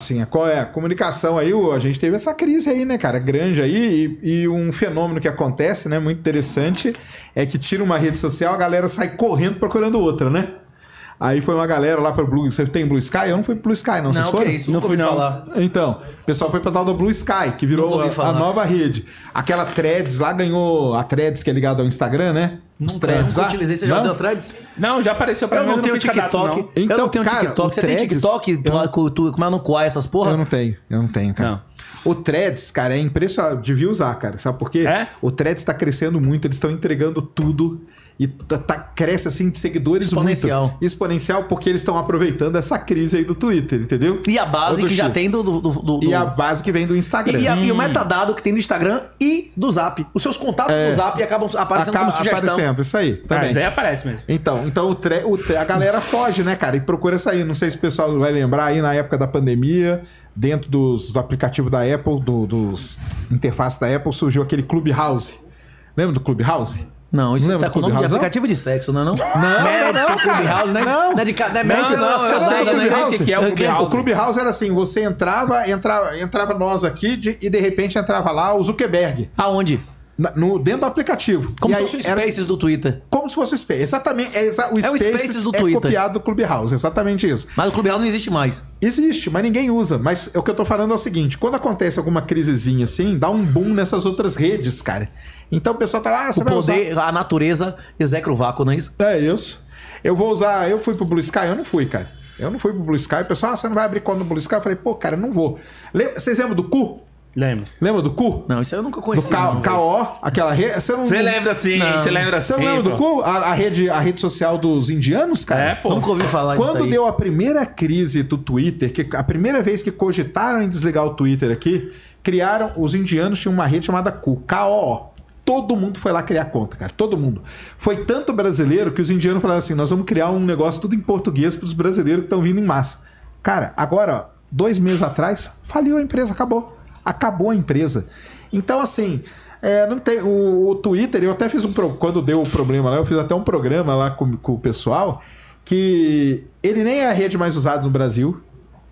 assim, qual é a comunicação aí? A gente teve essa crise aí, né, cara, grande aí, e, e, um fenômeno que acontece, né, muito interessante, é que tira uma rede social, a galera sai correndo procurando outra, né? Aí foi uma galera lá para o Blue. Você tem Blue Sky? Eu não fui pro Blue Sky, não. Não, Vocês que foram? isso, não fui não. Falar. Então, o pessoal foi pra tal do Blue Sky, que virou a, a, nova rede. Aquela Threads lá ganhou. A Threads que é ligada ao Instagram, né? Os não, Threads lá. utilizei. Você já não? usou Threads? Não, já apareceu pra eu mim. Eu não tenho TikTok. Não. Então, eu não tenho cara, TikTok. Você threads, tem TikTok? Eu... Tu, tu, como é no Quai essas porra? Eu não tenho. Eu não tenho, cara. Não. O Threads, cara, é impressionante. Devia usar, cara. Sabe por quê? É? O Threads tá crescendo muito. Eles estão entregando tudo e tá, tá, cresce assim de seguidores exponencial. muito exponencial porque eles estão aproveitando essa crise aí do Twitter, entendeu? E a base que X. já tem do, do, do, do, E a base que vem do Instagram. E, a, hum. e, o metadado que tem do Instagram e do Zap. Os seus contatos é, do Zap acabam aparecendo Acaba como sugestão. aparecendo, isso aí. Também. Mas aí aparece mesmo. Então, então o, tre, o tre, a galera foge, né, cara? E procura sair. Não sei se o pessoal vai lembrar aí na época da pandemia, dentro dos aplicativos da Apple, do, dos interfaces da Apple, surgiu aquele Clubhouse. Lembra do Clubhouse? Não, isso não tá com o nome de aplicativo de sexo, não é não? Não, não, não, Clubhouse, né? Não, não é de não é não, não, você sabe né? o que é o Clubhouse? O Clubhouse era assim, você entrava, entrava, entrava nós aqui de, e de repente entrava lá o Zuckerberg. Aonde? No, dentro do aplicativo. Como se fosse o Spaces do Twitter. Como se fosse o Spaces. Exatamente. É, exa, o, é Spaces o Spaces do é Twitter. copiado do Clubhouse. Exatamente isso. Mas o Clubhouse não existe mais. Existe, mas ninguém usa. Mas o que eu tô falando é o seguinte: quando acontece alguma crisezinha assim, dá um boom nessas outras redes, cara. Então o pessoal tá lá, ah, você o vai poder, usar... a natureza execra o vácuo, não é isso? É isso. Eu vou usar. Eu fui pro Blue Sky? Eu não fui, cara. Eu não fui pro Blue Sky. O pessoal, ah, você não vai abrir conta no Blue Sky? Eu falei, pô, cara, eu não vou. Vocês lembram do cu? Lembro. Lembra do cu? Não, isso eu nunca conheci. Do K KO, aquela rede. Você, não... você lembra sim, você lembra sim. Você lembra do cu? A, a, rede, a rede social dos indianos, cara? É, pô. Nunca ouvi falar Quando disso. Quando deu a primeira crise do Twitter, que a primeira vez que cogitaram em desligar o Twitter aqui, criaram. Os indianos tinham uma rede chamada Cu, KO. Todo mundo foi lá criar conta, cara. Todo mundo. Foi tanto brasileiro que os indianos falaram assim: nós vamos criar um negócio tudo em português para os brasileiros que estão vindo em massa. Cara, agora, ó, dois meses atrás, faliu a empresa, acabou acabou a empresa. Então, assim, é, não tem. O, o, Twitter, eu até fiz um. Quando deu o problema lá, eu fiz até um programa lá com, com o pessoal que ele nem é a rede mais usada no Brasil,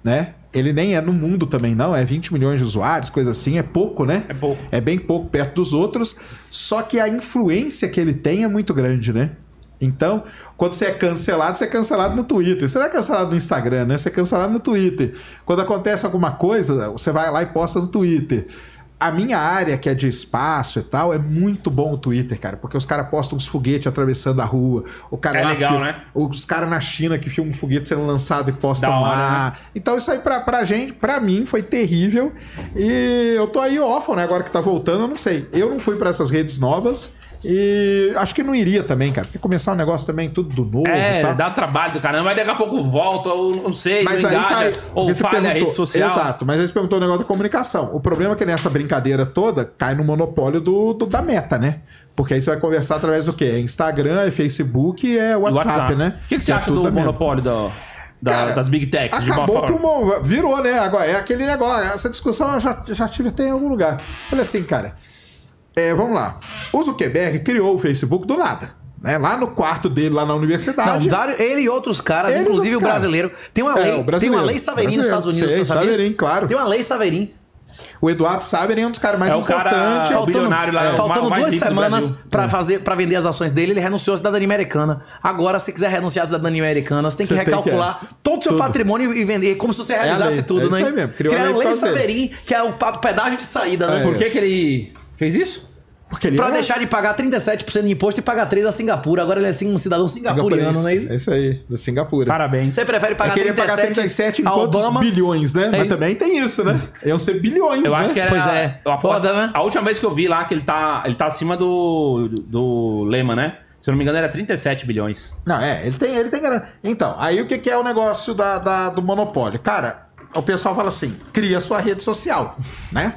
né? Ele nem é no mundo também, não. É 20 milhões de usuários, coisa assim. É pouco, né? É pouco. É bem pouco perto dos outros. Só que a influência que ele tem é muito grande, né? Então, quando você é cancelado, você é cancelado no Twitter. Você não é cancelado no Instagram, né? Você é cancelado no Twitter. Quando acontece alguma coisa, você vai lá e posta no Twitter. A minha área, que é de espaço e tal, é muito bom o Twitter, cara, porque os caras postam uns foguetes atravessando a rua. O cara é legal, fil... né? Os caras na China que filmam um foguete sendo lançado e postam hora, lá. Né? Então, isso aí pra, pra gente, pra mim, foi terrível. E eu tô aí órfão, né? Agora que tá voltando, eu não sei. Eu não fui para essas redes novas. E acho que não iria também, cara. Porque começar um negócio também tudo do novo. É, tá? dá trabalho do caramba, mas daqui a pouco volta, ou não sei, mas não aí engaja, cai, ou falha a rede social. Exato, mas aí você perguntou o negócio da comunicação. O problema é que nessa brincadeira toda cai no monopólio do, do da meta, né? Porque aí você vai conversar através do quê? É Instagram, é Facebook, é WhatsApp, WhatsApp. né? O que, que, você é acha do monopólio da, da, Cara, das Big Techs? Acabou que o virou, né? Agora é aquele negócio. Essa discussão eu já, já tive até em algum lugar. Olha assim, cara. É, vamos lá. O Zuckerberg criou o Facebook do nada. Né? Lá no quarto dele, lá na universidade. Não, ele e outros caras, ele inclusive outros o brasileiro. Tem uma lei, é, tem uma lei Saverin nos Estados Unidos, Sei, Saverin, claro. Tem uma lei Saverin o Eduardo Saber é um dos caras mais é importantes. É o bilionário lá. É. Faltando mais duas semanas para é. fazer para vender as ações dele, ele renunciou à cidadania americana. Agora, se quiser renunciar à cidadania americana, você tem que você recalcular tem que, é. todo o seu tudo. patrimônio e vender, como se você realizasse tudo, é não é isso? Mesmo. Criou Criaram a lei Saverin, que é o pedágio de saída, né? Por que, que ele fez isso? Porque pra é... deixar de pagar 37% de imposto e pagar 3% a Singapura. Agora ele é assim, um cidadão singapuriano, não é isso? É isso aí, da Singapura. Parabéns. Você prefere pagar é 37 pagar 37 em quantos Obama? bilhões, né? É. Mas também tem isso, né? Iam ser bilhões, eu né? acho que era... Pois é. A, Foda, né? a última vez que eu vi lá que ele tá, ele tá acima do, do Lema, né? Se eu não me engano, era 37 bilhões. Não, é, ele tem, ele tem Então, aí o que, que é o negócio da, da, do monopólio? Cara, o pessoal fala assim: cria sua rede social, né?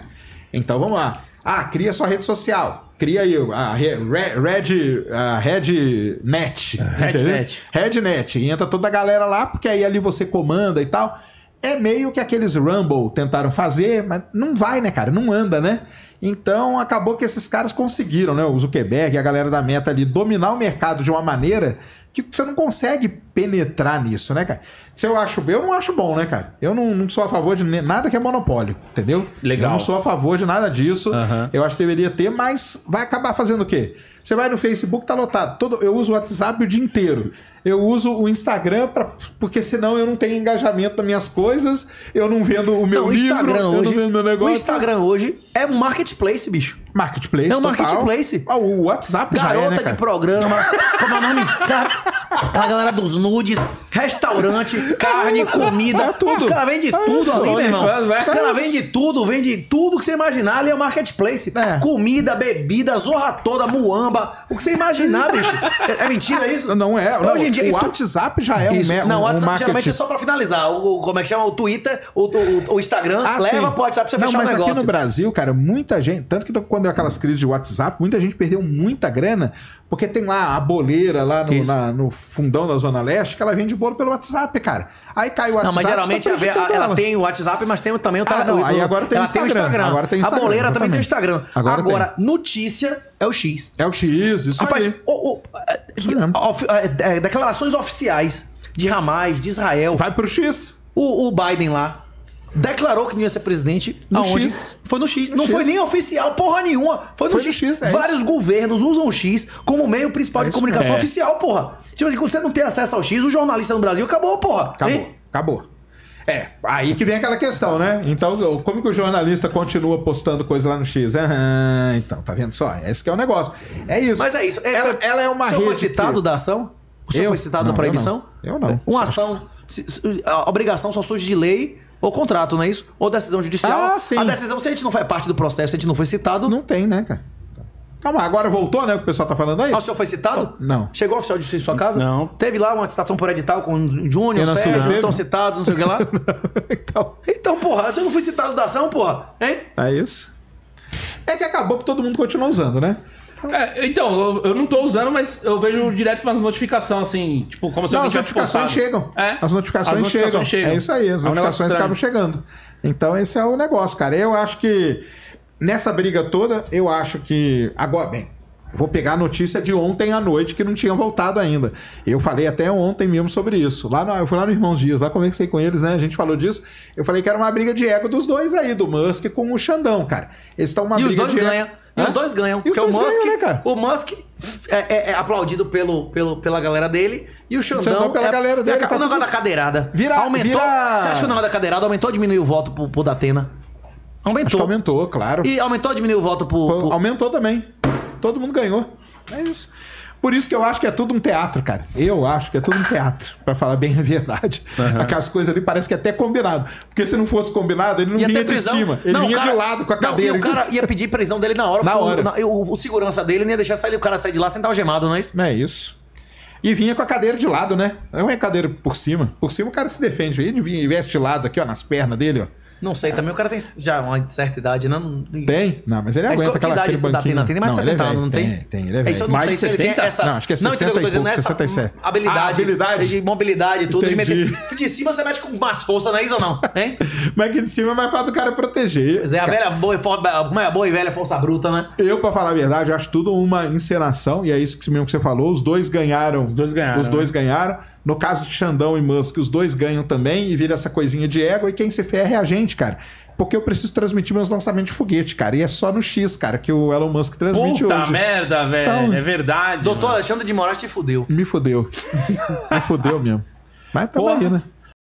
Então vamos lá. Ah, cria sua rede social cria aí a Red, a RedNet. RedNet. RedNet. E entra toda a galera lá, porque aí ali você comanda e tal. É meio que aqueles Rumble tentaram fazer, mas não vai, né, cara? Não anda, né? Então acabou que esses caras conseguiram, né? O Zuckerberg e a galera da Meta ali dominar o mercado de uma maneira que você não consegue penetrar nisso, né, cara? Se eu acho, eu não acho bom, né, cara? Eu não, não sou a favor de nada que é monopólio, entendeu? Legal. Eu não sou a favor de nada disso. Aham. Eu acho que deveria ter, mas vai acabar fazendo o quê? Você vai no Facebook, tá lotado. Todo, eu uso o WhatsApp o dia inteiro. Eu uso o Instagram pra, porque senão eu não tenho engajamento nas minhas coisas, eu não vendo o meu Não, o livro, Instagram eu hoje. não vendo meu negócio. O Instagram hoje é um marketplace, bicho. Marketplace, É um total. marketplace. Ah, o WhatsApp já é, Garota né, de cara? programa, como é o nome? A galera dos nudes, restaurante, carne, comida. é tudo. Os caras vendem É tudo ali, meu irmão. Os caras vendem tudo, vendem tudo que você imaginar ali é o marketplace. É. Comida, bebida, zorra toda, muamba. O que você imaginar, bicho. É, é mentira isso? Não é. Não, Hoje em dia- o WhatsApp já é um, Isso. me- Não, um, o WhatsApp marketing. geralmente é só pra finalizar. O, como é que chama? O Twitter, o, o, o Instagram, Ah, leva sim. pro WhatsApp pra você Não, fechar mas o negócio. aqui no Brasil, cara, muita gente. Tanto que quando deu aquelas crises de WhatsApp, muita gente perdeu muita grana, porque tem lá a boleira lá no, na- no fundão da Zona Leste, que ela vende bolo pelo WhatsApp, cara. Aí cai o WhatsApp. Não, mas geralmente tá ela, ela. tem o WhatsApp, mas tem também o Ah, não, aí agora tem o ela tem o Instagram. Instagram. Agora tem o A Instagram, boleira também tem o exatamente. Instagram. Agora Agora, notícia é o X. É o X, isso Rapaz, aí. o- o- é, Isso ofi- é, é, declarações oficiais de Hamas, de Israel. Vai pro X. O, o Biden lá declarou que não ia ser presidente. No aonde? X. Foi no X. No não X. foi nem oficial, porra nenhuma. Foi no Foi X. X, é Vários isso. governos usam o X como meio principal É de comunicação. É. oficial, porra. Tipo assim, quando você não tem acesso ao X, o jornalista no Brasil acabou, porra. Acabou, acabou. É, aí que vem aquela questão, né? Então, como que o jornalista continua postando coisa lá no X? Então, tá vendo só? Esse que é o negócio. É isso. Mas é isso. É, ela, ela é uma rede. foi citado que- da ação? O senhor Eu? foi citado Não, da proibição? eu não. Eu não. Uma ação. obrigação só surge de lei ou contrato, não é isso? Ou decisão judicial. Ah, sim. A decisão, se a gente não faz parte do processo, se a gente não foi citado. Não tem, né, cara? Calma, agora voltou, né? O que o pessoal tá falando aí? Ah, o senhor foi citado? Não. Chegou o oficial de justiça em sua casa? Não. Teve lá uma citação por edital com o Júnior, sou Sérgio, estão citados, não sei o que lá. então, Então, porra, se eu não fui citado da ação, porra, hein? é isso. É que acabou que todo mundo continua usando, né? É, então, eu, eu não tô usando, mas eu vejo direto umas notificações assim, tipo, como se Não, alguém as notificações chegam. É? As, notificações chegam. É isso aí, as É um notificações acabam chegando. Então esse é o negócio, cara. Eu acho que nessa briga toda, eu acho que. Agora, bem, vou pegar a notícia de ontem à noite que não tinha voltado ainda. Eu falei até ontem mesmo sobre isso. Lá no, eu fui lá no Irmãos Dias, lá conversei com eles, né? A gente falou disso. Eu falei que era uma briga de ego dos dois aí, do Musk com o Xandão, cara. Eles estão uma E os briga dois de ganham. E Hã? os dois ganham. E Porque o Musk, ganham, né, cara? o Musk é, é- é aplaudido pelo, pelo, pela galera dele e o Xandão, Xandão pela é, galera dele, é, tá o negócio tudo- da cadeirada. Vira- aumentou. vira- Você acha que o negócio da cadeirada aumentou ou diminuiu o voto pro, pro Datena? Acho que Aumentou. aumentou, claro. E aumentou ou diminuiu o voto pro. Pro- Aumentou também. Todo mundo ganhou. É isso. Por isso que eu acho que é tudo um teatro, cara. Eu acho que é tudo um teatro, pra falar bem a verdade. Aquelas coisas ali parece que é até combinado. Porque se não fosse combinado, ele não Ia vinha ter de cima. Ele Não, o vinha cara- de lado com a Não, cadeira. e o cara ia pedir prisão dele na hora. Na hora. na- o, o segurança dele não ia deixar sair, o cara sair de lá sem estar algemado, não é isso? Não é isso. E vinha com a cadeira de lado, né? Não é cadeira por cima. Por cima o cara se defende. Ele vinha veste de lado aqui, ó, nas pernas dele, ó. Não sei, também o cara tem já uma certa idade, né? não? Tem? Não, mas ele Mas aguenta que aquela, idade aquele da banquinho. Atena? Tem mais de não, ele é 70 anos, não tem? tem? Tem, ele é É velho. isso eu não Mais sei de se ele tem 70? essa. Não, acho que é Não, 60 entendeu o que eu tô e pouco, dizendo? Essa 67. Habilidade. Ah, habilidade. De mobilidade e tudo. De, Entendi. de cima você mete com mais força, não é isso ou não? Hein? Mas aqui de cima é mais fácil do cara proteger. Pois é, a velha boa e forte. Como é a boa e velha força bruta, né? Eu, pra falar a verdade, acho tudo uma encenação, e é isso que mesmo que você falou. Os dois ganharam. Os dois ganharam, Os dois né? No caso de Xandão e Musk, os dois ganham também, e vira essa coisinha de ego, e quem se ferra é a gente, cara. Porque eu preciso transmitir meus lançamentos de foguete, cara. E é só no X, cara, que o Elon Musk transmite Puta hoje. merda, velho. Então- é verdade. Doutor mano. Alexandre de Moraes te fudeu. Me fudeu. Me fudeu mesmo. Mas Porra. aí, né?